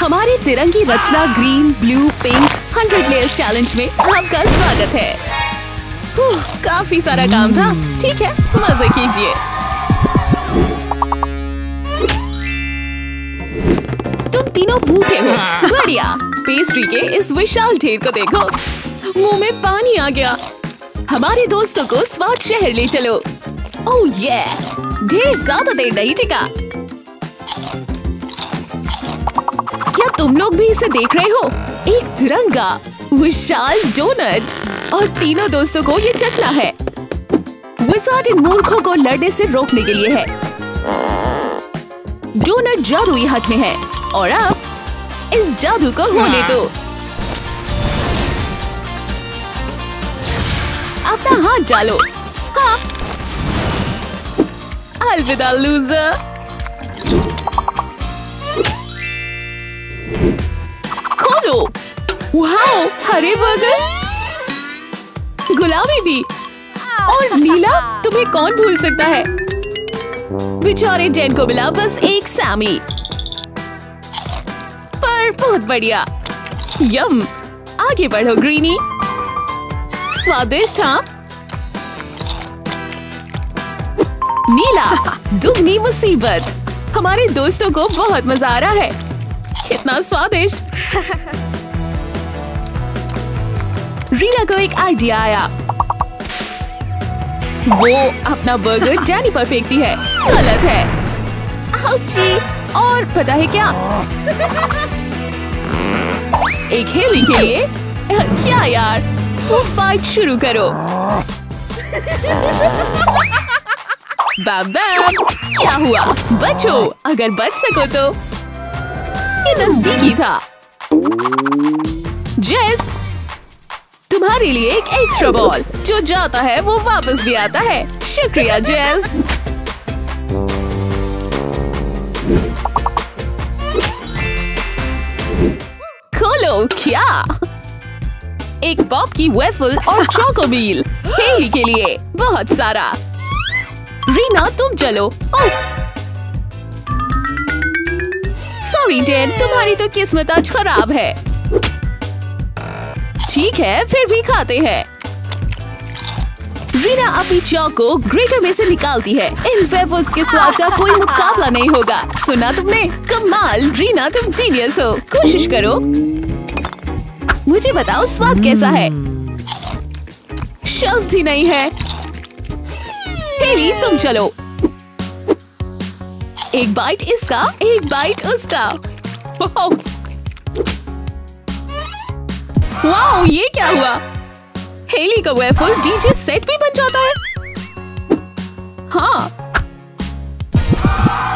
हमारे तिरंगी रचना green blue pink hundred layers challenge में आपका स्वागत है। काफ़ी सारा काम था। ठीक है, मज़े कीजिए। तुम तीनों भूखे हो। बढ़िया। पेस्ट्री के इस विशाल ढेर को देखो। मुँह में पानी आ गया। हमारे दोस्तों को स्वाद शहर ले चलो। ओह ये ढेर ज़्यादा देर नहीं टिका। तुम लोग भी इसे देख रहे हो? एक तिरंगा, विशाल डोनट, और तीनों दोस्तों को ये चखना है। विजार्ड इन मूर्खों को लड़ने से रोकने के लिए है। डोनट जादुई हाथ में है, और अब इस जादू को होने दो। अपना हाथ डालो। हाँ। अलविदा लूजर वाओ, हरे बर्गर। गुलाबी भी। और नीला, तुम्हें कौन भूल सकता है? बेचारे जैन को मिला बस एक सैमी। पर बहुत बढ़िया। यम। आगे बढ़ो, ग्रीनी। स्वादिष्ट हाँ? नीला, दुगनी मुसीबत। हमारे दोस्तों को बहुत मज़ा आ रहा है। कितना स्वादिष्ट। रीना को एक आइडिया आया। वो अपना बर्गर डैनी पर फेंकती है। गलत है। आउची और पता है क्या? एक हेली के लिए। क्या यार? फ़ूड फाइट शुरू करो। बैम बैम क्या हुआ? बचो। अगर बच सको तो। ये नजदीकी था। जेस तुम्हारे लिए एक एक्स्ट्रा बॉल जो जाता है, वो वापस भी आता है. शुक्रिया जेस खोलो, क्या? एक पॉप की वेफल और चोकोमील हेली के लिए, बहुत सारा. रीना, तुम चलो. सॉरी डेन तुम्हारी तो किस्मत आज खराब है. ठीक है, फिर भी खाते हैं। रीना अपनी चौक को ग्रेटर में से निकालती है। इन वेफल्स के स्वाद का कोई मुकाबला नहीं होगा। सुना तुमने? कमाल, रीना, तुम जीनियस हो। कोशिश करो। मुझे बताओ, स्वाद कैसा है? शब्द ही नहीं है। हेली तुम चलो। एक बाइट इसका, एक बाइट उसका। वाओ, ये क्या हुआ? हेली का वेफल डीजे सेट भी बन जाता है। हाँ।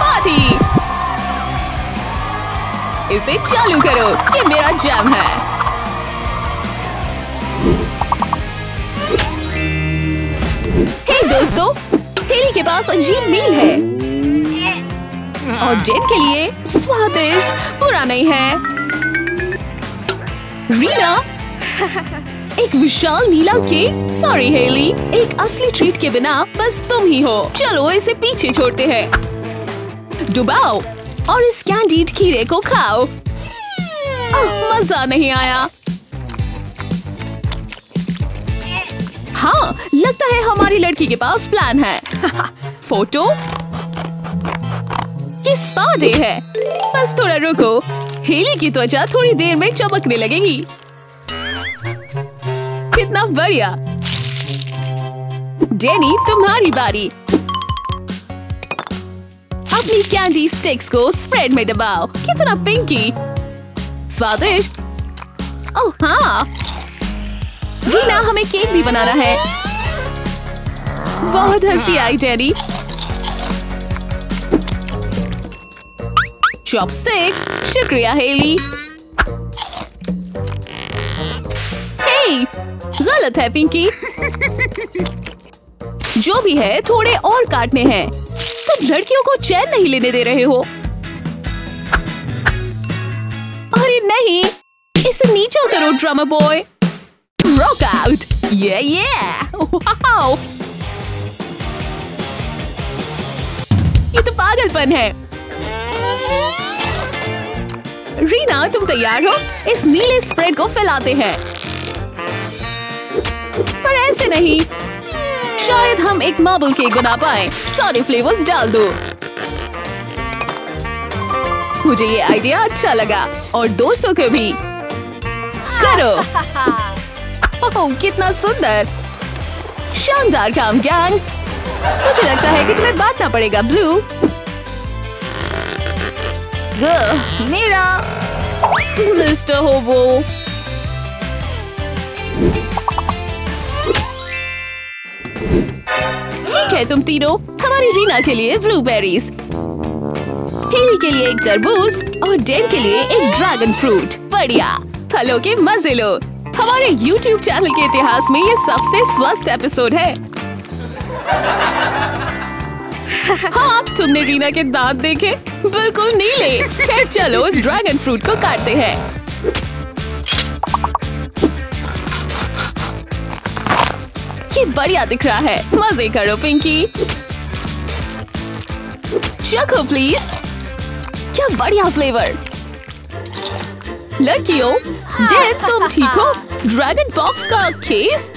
पार्टी इसे चालू करो। ये मेरा जैम है। हे दोस्तों हेली के पास अजीब मील है। और जेन के लिए स्वादिष्ट बुरा नहीं है। रीना एक विशाल नीला केक? सॉरी हेली एक असली ट्रीट के बिना बस तुम ही हो। चलो, इसे पीछे छोड़ते हैं। डुबाओ और इस कैंडीड खीरे को खाओ। मज़ा नहीं आया। हाँ लगता है हमारी लड़की के पास प्लान है। फ़ोटो ये स्पा डे है? बस थोड़ा रुको। हेली की त्वचा थोड़ी देर में चमकने लगेगी। कितना बढ़िया। जेनी तुम्हारी बारी। अपनी कैंडी स्टिक्स को स्प्रेड में दबाओ। कितना पिंकी स्वादिष्ट। ओह हाँ। रीना, हमें केक भी बनाना है। बहुत हँसी आई जेनी चॉपस्टिक्स शुक्रिया हेली गलत है, पिंकी। जो भी है, थोड़े और काटने हैं। तुम लड़कियों को चैन नहीं लेने दे रहे हो। अरे नहीं, इसे नीचा करो ड्रामा बॉय रॉक आउट ये ये ये तो पागलपन है। रीना, तुम तैयार हो? इस नीले स्प्रेड को फैलाते हैं। पर ऐसे नहीं। शायद हम एक मार्बल केक बना पाए। सारे फ्लेवर्स डाल दो। मुझे ये आइडिया अच्छा लगा। और दोस्तों को भी। करो। ओह, कितना सुंदर। शानदार काम गैंग मुझे लगता है कि तुम्हें बांटना पड़ेगा ब्लू मेरा। मिस्टर होबो है तुम तीनों? हमारी रीना के लिए ब्लूबेरीज हेली के लिए एक तरबूज और डेन के लिए एक ड्रैगन फ्रूट बढ़िया। फलों के मज़े लो। हमारे YouTube चैनल के इतिहास में ये सबसे स्वस्थ एपिसोड है। हाँ तुमने रीना के दांत देखे? बिल्कुल नीले। फिर चलो इस ड्रैगन फ्रूट को काटते हैं। ये बढ़िया दिख रहा है। मज़े करो, पिंकी। चखो प्लीज़ क्या बढ़िया फ्लेवर लड़कियों डेन तुम ठीक हो? ड्रैगन बॉक्स का केस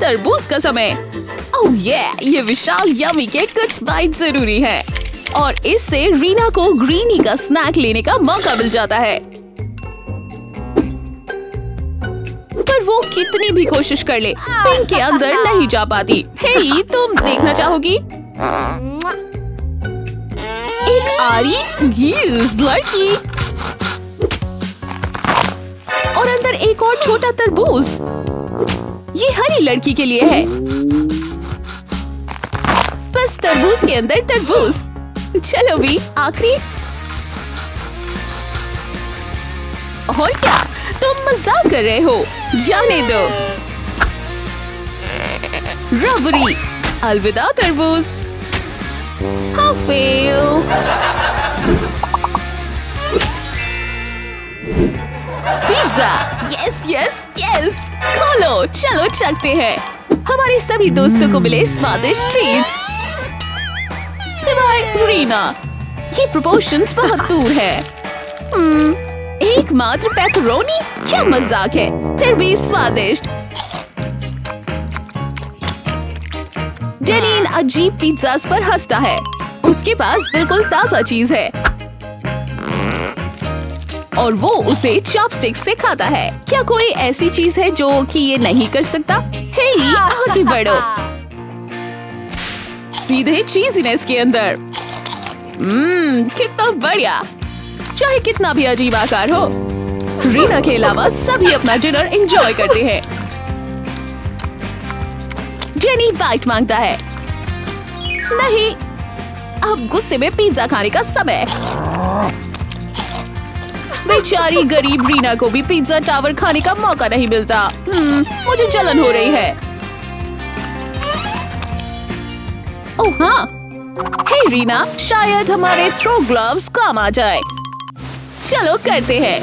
तरबूज का समय। ओह ये ये विशाल यमी के कुछ बाइट ज़रूरी है। और इससे रीना को ग्रीनी का स्नैक लेने का मौका मिल जाता है। पर वो कितनी भी कोशिश कर ले, पिंक के अंदर नहीं जा पाती। हे, तुम देखना चाहोगी? एक आरी लड़की। और अंदर एक और छोटा तरबूज। ये हरी लड़की के लिए है। बस तरबूज के अंदर तरबूज। चलो भी, आखिरी। और क्या? तुम मज़ाक कर रहे हो। जाने दो। रबरी अलविदा तरबूज। पिज्जा। यस यस यस खोलो चलो चलते हैं। हमारे सभी दोस्तों को मिले स्वादिष्ट ट्रीट्स सिवाय रीना ये प्रोपोर्शंस बहुत दूर है। hmm, एकमात्र पेपरोनी क्या मज़ाक है। फिर भी स्वादिष्ट। डेनी इन अजीब पिज्जा पर हंसता है। उसके पास बिल्कुल ताज़ा चीज़ है। और वो उसे चॉपस्टिक से खाता है। क्या कोई ऐसी चीज़ है जो कि ये नहीं कर सकता? हेली आगे बढ़ो। सीधे चीजीनेस के अंदर। हम्म कितना बढ़िया। चाहे कितना भी अजीब आकार हो रीना के अलावा सभी अपना डिनर एंजॉय करते हैं। जेनी बाइट माँगता है। नहीं अब गुस्से में पिज्जा खाने का समय। बेचारी गरीब रीना को भी पिज्जा टावर खाने का मौका नहीं मिलता। हम्म, मुझे जलन हो रही है। ओह हाँ। हे रीना शायद हमारे थ्रो ग्लव्स काम आ जाए। चलो करते हैं।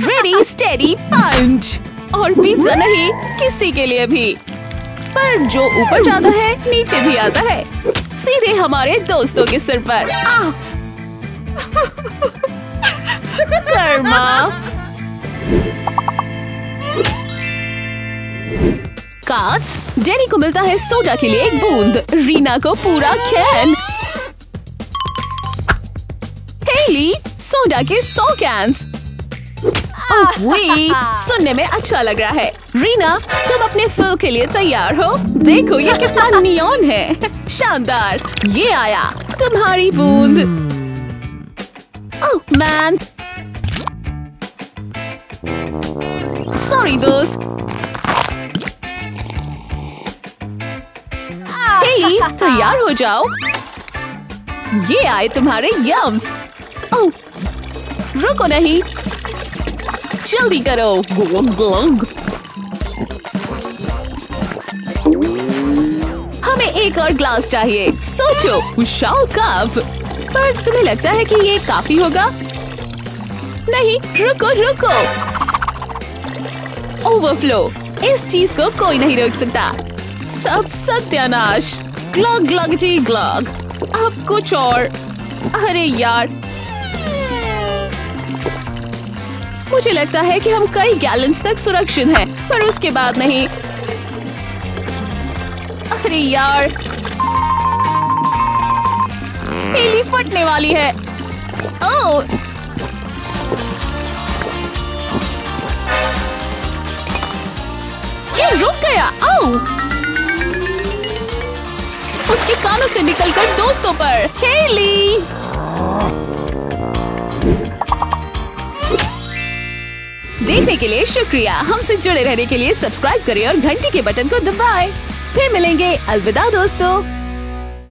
रेडी स्टेडी पंच और पिज्जा नहीं, किसी के लिए भी। पर जो ऊपर जाता है, नीचे भी आता है। सीधे हमारे दोस्तों के सिर पर। कर्मा। काट्स डेनी को मिलता है सोडा के लिए एक बूंद। रीना को पूरा कैन हेली सोडा के सौ कैंस वी सुनने में अच्छा लग रहा है। रीना तुम अपने फिल के लिए तैयार हो? देखो ये कितना नियॉन है। शानदार। ये आया। तुम्हारी बूंद। ओह मैन सॉरी दोस्त। तैयार हो जाओ। ये आए तुम्हारे यम्स रुको नहीं। जल्दी करो। ग्लंग हमें एक और ग्लास चाहिए। सोचो विशाल कप। पर तुम्हें लगता है कि ये काफ़ी होगा? नहीं रुको रुको। ओवरफ्लो इस चीज़ को कोई नहीं रोक सकता। सब सत्यानाश। ग्लग ग्लग जी ग्लग। अब कुछ और। अरे यार मुझे लगता है कि हम कई गैलन्स तक सुरक्षित हैं, पर उसके बाद नहीं। अरे यार। हेली फटने वाली है। ओह। ये रुक गया। आओ उसके कानों से निकलकर दोस्तों पर। हेली। देखने के लिए शुक्रिया। हमसे जुड़े रहने के लिए सब्सक्राइब करें और घंटी के बटन को दबाएँ। फिर मिलेंगे। अलविदा दोस्तों।